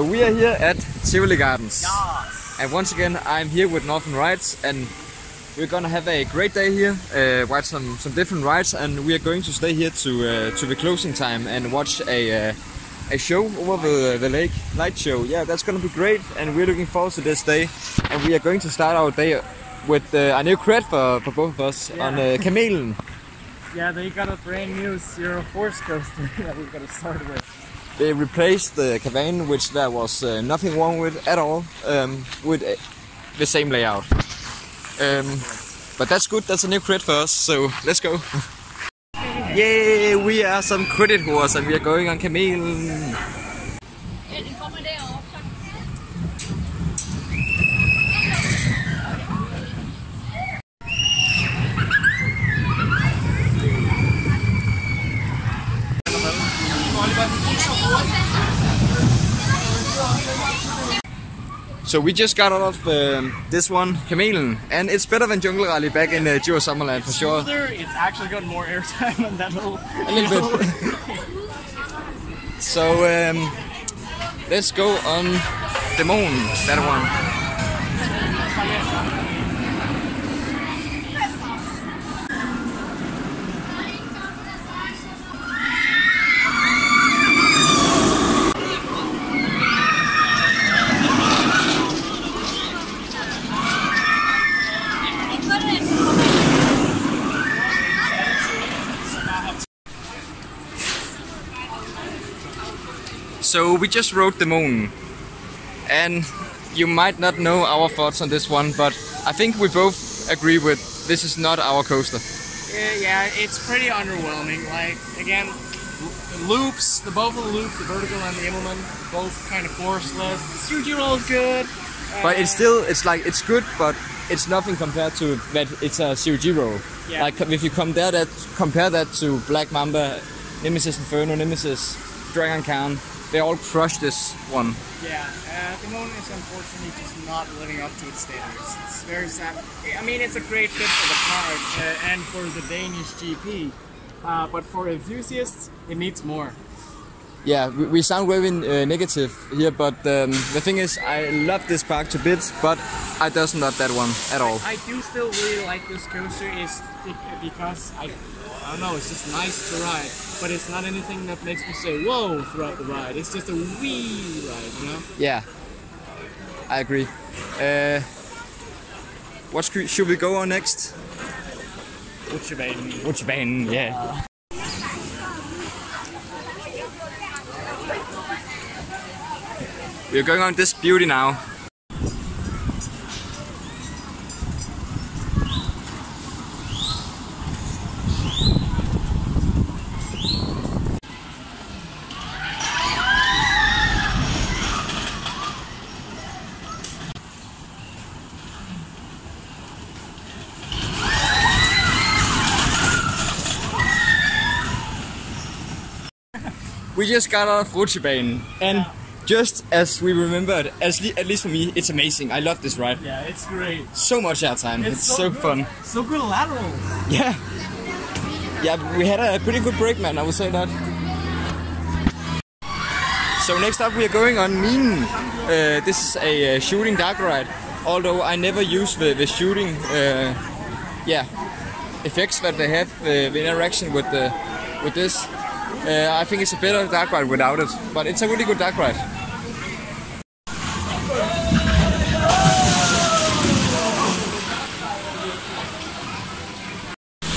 So we are here at Tivoli Gardens. And once again, I'm here with Northern Rides and we're gonna have a great day here, uh, watch some, some different rides and we are going to stay here to uh, to the closing time and watch a uh, a show over the, the lake, light show. Yeah, that's gonna be great and we're looking forward to this day. And we are going to start our day with uh, a new cred for, for both of us Yeah. on uh, Kamelen. Yeah, they got a brand new Zero Force coaster that we're gonna start with. They replaced the Cavane, which there was uh, nothing wrong with at all, um, with uh, the same layout. Um, but that's good, that's a new crit for us, so let's go. Yay, we are some credit horse and we are going on Kamelen. So we just got out of um, this one, Kamelen, and it's better than Jungle Rally back in uh, Djurs Sommerland for sure. Smoother, it's actually got more airtime than that little. A little bit. so um, let's go on Dæmonen, that one. So we just rode Dæmonen, and you might not know our thoughts on this one, but I think we both agree with this is not our coaster. Yeah, yeah, it's pretty underwhelming. Like again, the loops, the both of the loops, the vertical and the Immelmann, both kind of forceless. The Suji roll is good. But it's uh, still it's like it's good, but it's nothing compared to that. It's a Zero. Yeah. Like if you compare that compare that to Black Mamba, Nemesis Inferno, Nemesis Dragon Khan, they all crushed this one. Yeah, uh, Dæmonen is unfortunately just not living up to its standards. It's very sad. I mean, it's a great fit for the card uh, and for the Danish GP, uh, but for enthusiasts, it needs more. Yeah, we, we sound very uh, negative here, but um, the thing is, I love this park to bits, but I doesn't love that one at all. I do still really like this coaster is because I, I don't know, it's just nice to ride, but it's not anything that makes me say whoa throughout the ride. It's just a wee ride, you know. Yeah, I agree. Uh, what sc- should we go on next? Rutsjebanen. Rutsjebanen, yeah. We're going on this beauty now. Just got out of and just as we remembered, as le- at least for me, it's amazing. I love this ride. Yeah, it's great. So much airtime. It's, so, good. fun. So good lateral. Yeah. Yeah, we had a pretty good break, man. I would say that. So next up, we are going on Minen. Uh, this is a uh, shooting dark ride. Although I never use the, the shooting, uh, yeah, effects that they have, uh, the interaction with the with this. Uh, I think it's a better dark ride without it, but it's a really good dark ride.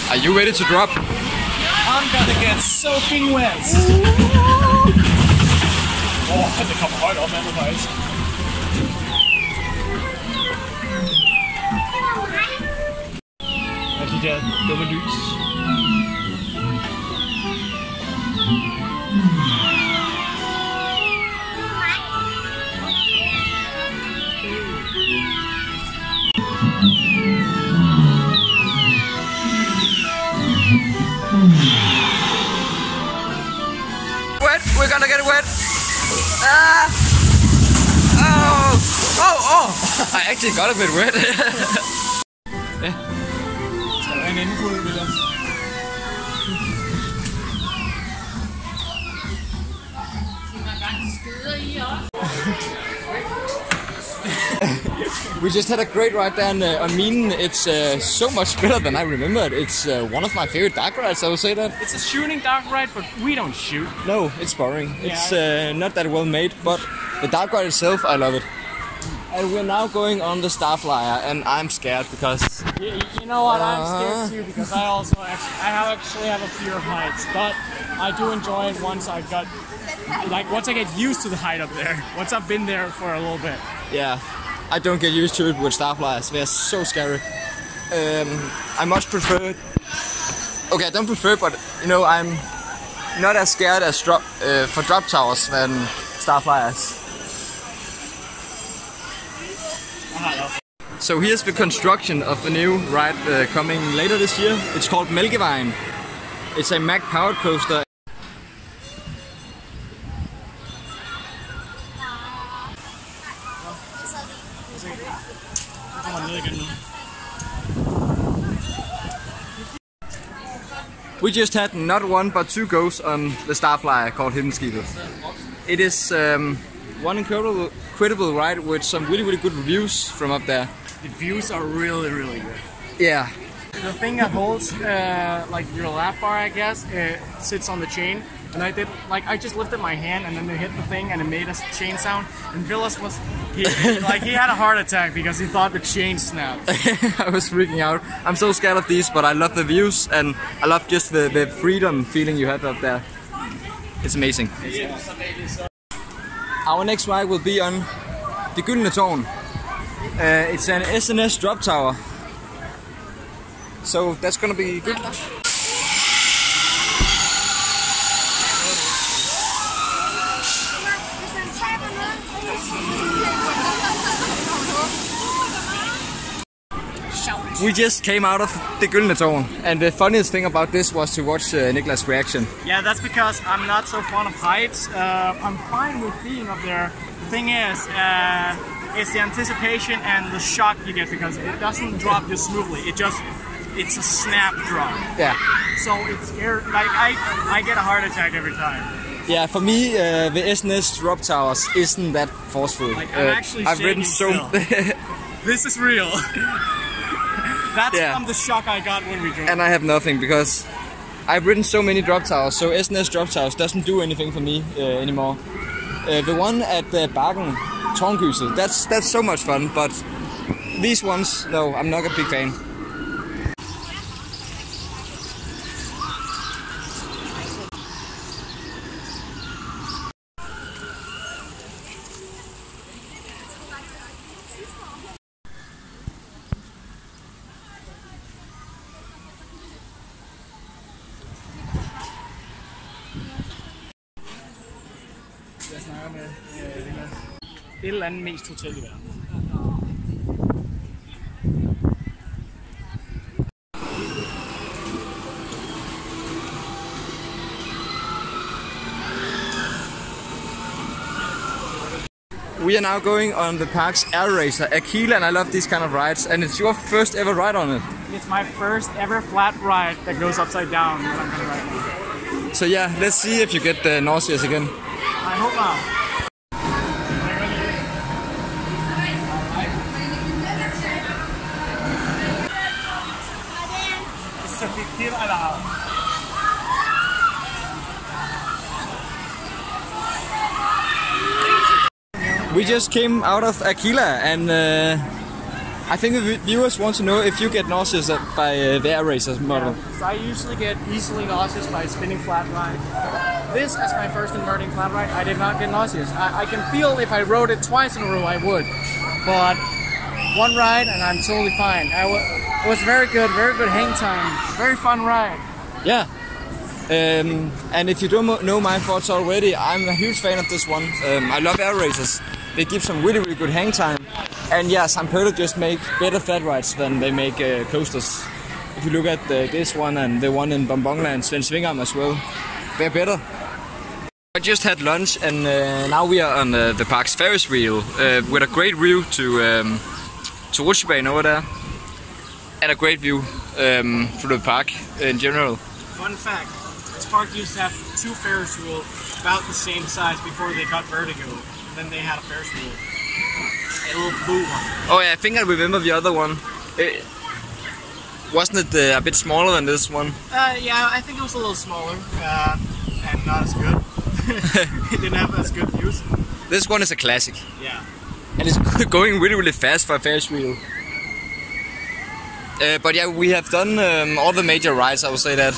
Are you ready to drop? I'm gonna get soaking wet. Åh, det kommer højt op, mand, faktisk. Og de der dumme lys. We're gonna get wet. Ah! Oh! Oh! Oh! I actually got a bit wet. Skal we just had a great ride down uh, on Minen. It's uh, so much better than I remembered. It's uh, one of my favorite dark rides, I would say that. It's a shooting dark ride, but we don't shoot. No, it's boring. It's uh, not that well made, but the dark ride itself, I love it. And we're now going on the Starflyer, and I'm scared because You, you know what? I'm Uh-huh. scared too because I also actually, I have actually have a fear of heights, but I do enjoy it once I've got like once I get used to the height up there. Once I've been there for a little bit. yeah, I don't get used to it with Starflyers. They're so scary. Um, I much prefer. Okay, I don't prefer, but you know, I'm not as scared as drop uh, for drop towers than Starflyers. So here's the construction of the new ride uh, coming later this year. It's called Mælkevejen. It's a Mack powered coaster. Just had not one but two goes on the Starflyer called Himmelskibet. It is um, one incredible, incredible ride with some really, really good reviews from up there. The views are really, really good. Yeah, The thing that holds uh, like your lap bar, I guess, it sits on the chain. And I did like I just lifted my hand and then they hit the thing and it made a chain sound. And Villas was he, like he had a heart attack because he thought the chain snapped. I was freaking out. I'm so scared of these, but I love the views and I love just the, the freedom feeling you have up there. It's amazing. Our next ride will be on the Gyldne Tårn. Uh, it's an S&S drop tower. So that's gonna be good. We just came out of the Gyldne and the funniest thing about this was to watch uh, Niklas' reaction. Yeah, that's because I'm not so fond of heights. Uh, I'm fine with being up there. The thing is, uh, it's the anticipation and the shock you get because it doesn't drop just smoothly. It just, it's a snap drop. Yeah, So it's scary. Like I, I get a heart attack every time. yeah. For me, uh, the S&S drop towers isn't that forceful. Like, I'm Uh, actually I've ridden so. This is real. That's Yeah. from the shock I got when we drove. and I have nothing because I've ridden so many drop towers. So S&S drop towers doesn't do anything for me uh, anymore. Uh, the one at uh, Bakken, Tårnkyset, that's that's so much fun. But these ones, no, I'm not a big fan. Et eller andet mest hotel i verden. We are now going on the park's air racer, Aquila, and I love these kind of rides. And it's your first ever ride on it. It's my first ever flat ride that goes upside down. That I'm gonna ride. So yeah, let's see if you get uh, nauseous again. I hope not. We just came out of Aquila, and uh, I think the viewers want to know if you get nauseous by uh, the air racer model. So I usually get easily nauseous by spinning flat ride. This, as my first inverting flat ride, I did not get nauseous. I, I can feel if I rode it twice in a row, I would. But one ride and I'm totally fine. I it was very good, very good hang time, very fun ride. Yeah. Um, and if you don't know my thoughts already, I'm a huge fan of this one. Um, I love air races. They give some really, really good hang time. And yes, I'm heard just make better flat rides than they make uh, coasters. If you look at the, this one and the one in Bonbonland, Sven as well, they're better. I just had lunch and uh, now we are on uh, the park's Ferris wheel uh, with a great view to um, to Rutsjebanen over there and a great view um, through the park in general. Fun fact, this park used to have two Ferris wheels about the same size before they got Vertigo. Then they had a Ferris wheel. A little blue one. Oh yeah, I think I remember the other one. It, wasn't it uh, a bit smaller than this one? Uh, yeah, I think it was a little smaller uh, and not as good. it didn't have as good views. This one is a classic. Yeah. And it's going really really fast for a Ferris wheel. Uh, but yeah, we have done um, all the major rides, I would say that.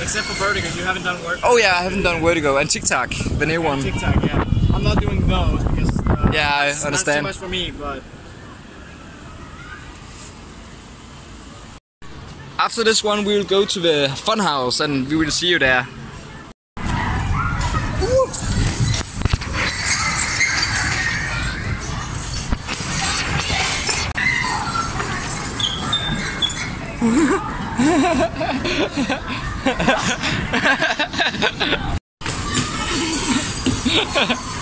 Except for Vertigo, you haven't done work. Oh yeah, I haven't done Vertigo and TikTok, the new one. TikTok, yeah. I'm not doing those because uh, Yeah, I it's understand. Not too much for me, but After this one, we will go to the fun house and we will see you there.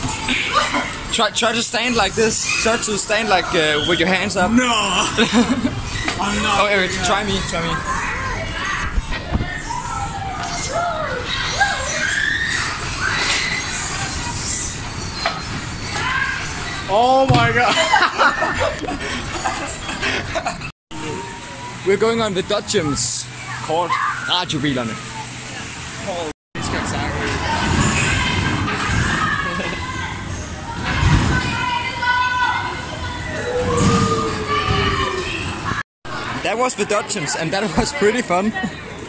try, try to stand like this. Try to stand like uh, with your hands up. no. I'm not. Oh, Eric, try me, try me. Oh my god. We're going on the Dodgems called radiobilerne. That was the Dodgems and that was pretty fun.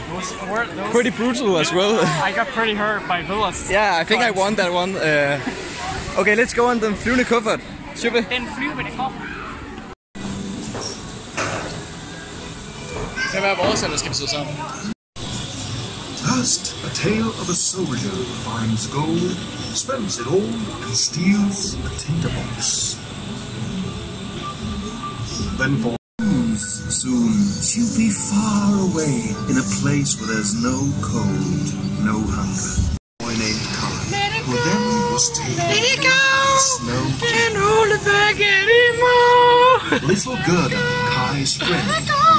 Those were, those, Pretty brutal as well. I got pretty hurt by Villas. yeah, I think I won that one. Uh, okay, let's go on den flyvende kuffert. Super. Den flyvende koffer. Det er vores, eller skal vi sidde sammen? First, a tale of a soldier who finds gold, spends it all, and steals a tinderbox. Then for soon she'll be far away in a place where there's no cold, no hunger. A boy named Kai, who then was taken by snow. Can't hold it back anymore. Little Gerda, Kai's friend,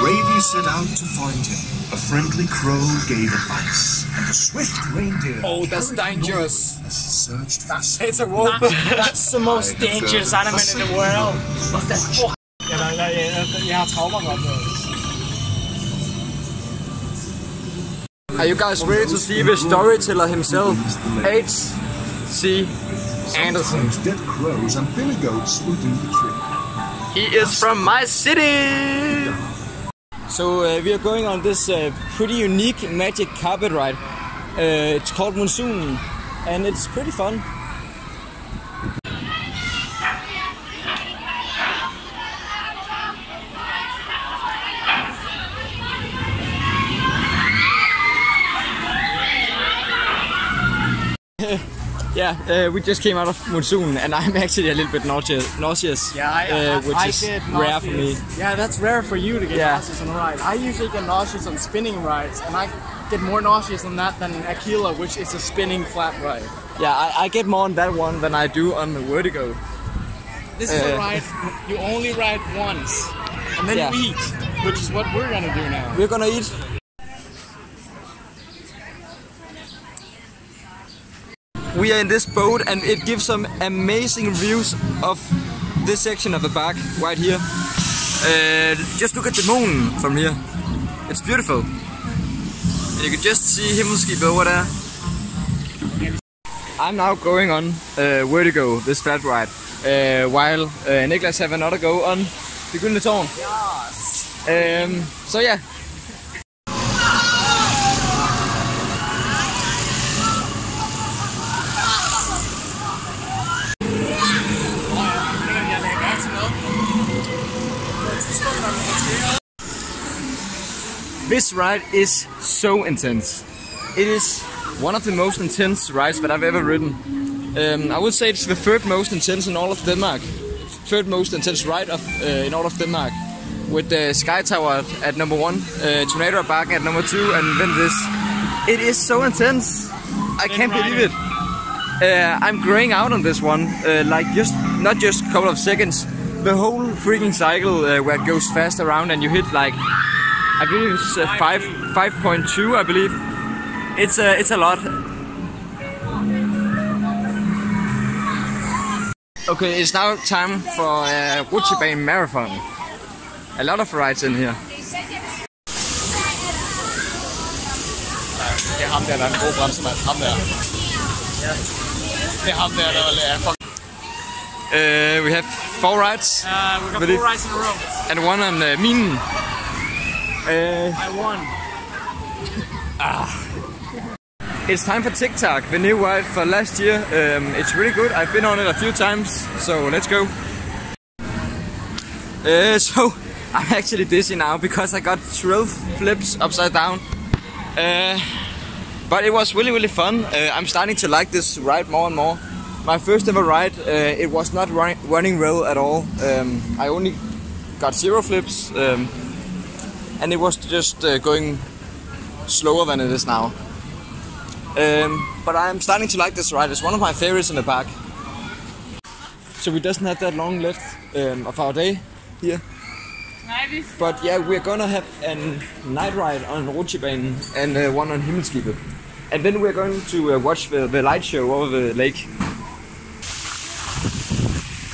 bravely set out to find him. A friendly crow gave advice, and a swift reindeer. Oh, that's dangerous. north As he searched for the It's a wolf. That's the most dangerous animal in the world. What's that? Are you guys ready to see the storyteller himself? H.C. Andersen. Dead crows and billy goats will do the trick. He is from my city! So uh, we are going on this uh, pretty unique magic carpet ride. Uh, it's called Monsoon and it's pretty fun. Yeah, uh, we just came out of monsoon, and I'm actually a little bit nauseous, nauseous Yeah, I, uh, which I is rare for me. Yeah, that's rare for you to get Yeah. nauseous on a ride. I usually get nauseous on spinning rides, and I get more nauseous on that than Aquila, which is a spinning flat ride. Yeah, I, I get more on that one than I do on the Vertigo. This is a Uh. ride you only ride once, and then Yeah. you eat, which is what we're gonna do now. We're gonna eat. We are in this boat and it gives some amazing views of this section of the park right here. Uh, just look at the moon from here. It's beautiful. And you can just see Himmelskib over there. I'm now going on uh, Vertigo, this flat ride, uh, while uh, Niklas have another go on the Gyldne Tårn. Um, so yeah, This ride is so intense. It is one of the most intense rides that I've ever ridden. Um, I would say it's the third most intense in all of Denmark. Third most intense ride of uh, in all of Denmark. With the Sky Tower at, number one, uh, Tornado Park at number two, and then this. It is so intense. I can't believe it. Uh, I'm graying out on this one, uh, like just not just a couple of seconds. The whole freaking cycle uh, where it goes fast around and you hit like I believe it's uh, five five point two. I believe it's a it's a lot. Okay, it's now time for a uh, Rutsjebane Marathon. A lot of rides in here. Det er ham der, der er en god bremsemand. Ham der. Ja. Det er ham der, der er fuck. Uh, we have four rides Uh, we got four rides in a row. and one on uh, Minen. Uh, I won. ah. it's time for TikTok, the new ride for last year. Um, it's really good. I've been on it a few times, so let's go. Uh, so I'm actually dizzy now because I got 12 flips upside down. Uh, but it was really really fun. Uh, I'm starting to like this ride more and more. My first ever ride, uh, it was not running, running well at all. Um, I only got zero flips, um, and it was just uh, going slower than it is now. Um, but I'm starting to like this ride. It's one of my favorites in the park. So we doesn't have that long left um, of our day here. But yeah, we're gonna have a night ride on Rutsjebane and uh, one on Himmelskibet. And then we're going to uh, watch the, the light show over the lake.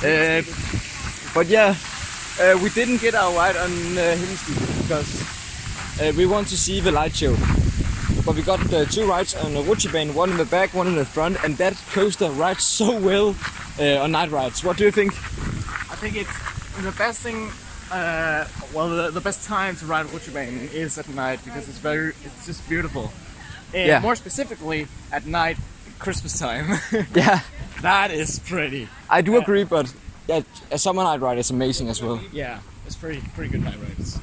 Uh, but yeah, uh, we didn't get our ride on uh, because uh, we want to see the light show. But we got uh, two rides on the Rutsjebane, one in the back, one in the front, and that coaster rides so well uh, on night rides. What do you think? I think it's the best thing. Uh, well, the, the best time to ride Rutsjebane is at night because it's very, it's just beautiful. And Yeah. more specifically, at night, Christmas time. Yeah, that is pretty. I do agree, but yeah, a summer night ride is amazing as well. Yeah, it's pretty, pretty good night rides.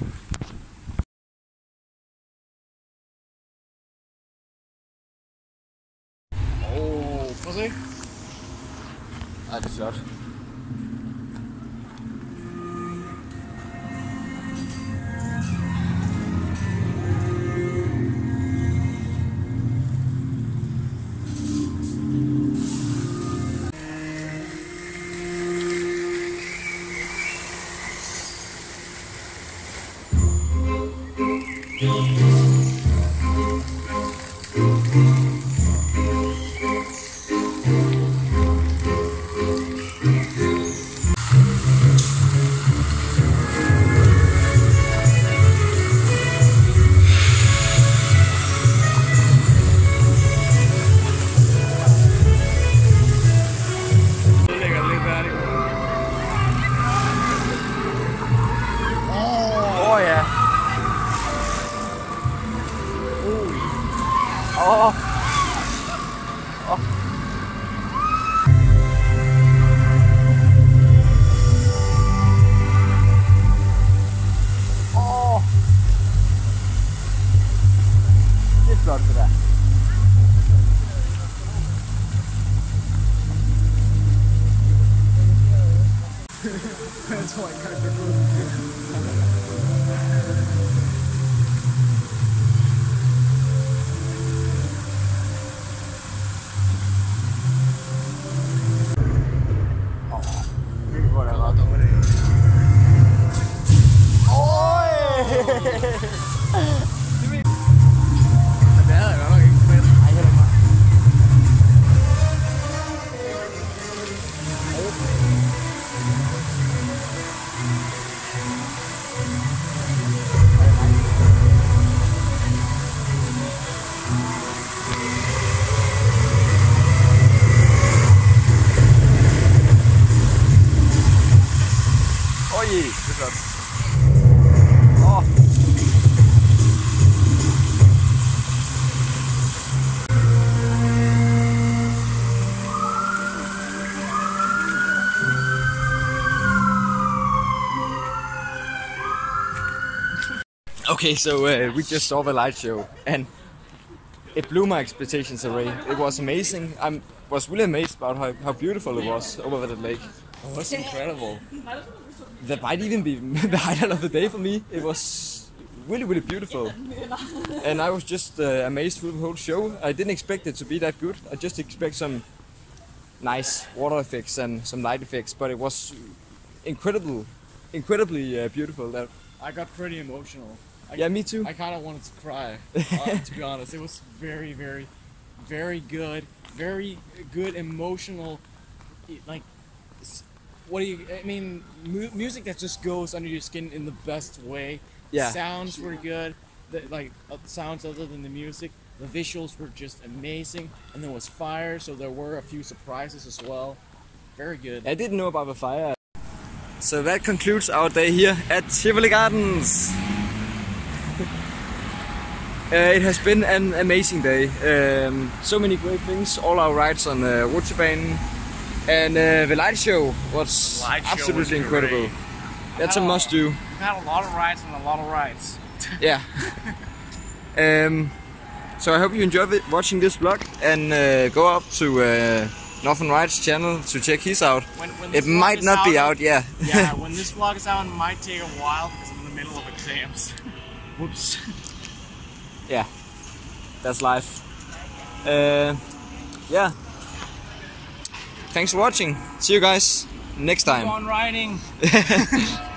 Oh, pussy. I shot. Er Okay, so uh, we just saw the light show and it blew my expectations away. It was amazing. I was really amazed about how, how beautiful it was over the lake. It was incredible. That might even be the highlight of the day for me. It was really, really beautiful. And I was just uh, amazed through the whole show. I didn't expect it to be that good. I just expect some nice water effects and some light effects, but it was incredible, incredibly uh, beautiful. That I got pretty emotional. I, yeah, me too. I kind of wanted to cry, uh, to be honest. It was very, very, very good. Very good emotional, like, s- what do you? I mean, mu- music that just goes under your skin in the best way. Yeah. Sounds were good. The, like uh, sounds other than the music. The visuals were just amazing, and there was fire, so there were a few surprises as well. Very good. I didn't know about the fire. So that concludes our day here at Tivoli Gardens. Uh, it has been an amazing day. Um, so many great things, all our rides on uh, Rutsjebane. And uh, the light show was light show absolutely was incredible. That's a Oh. must do. We've had a lot of rides and a lot of rides. Yeah. um, so I hope you enjoyed it, watching this vlog and uh, go up to uh, Northern Rides channel to check his out. When, when It might not be out, yeah. yeah, when this vlog is out, it might take a while because I'm in the middle of exams. Whoops. yeah, that's life. Uh, yeah. Thanks for watching. See you guys next Go time. on riding.